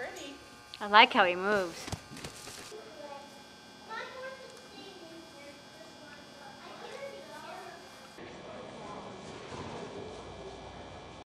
pretty. I like how he moves.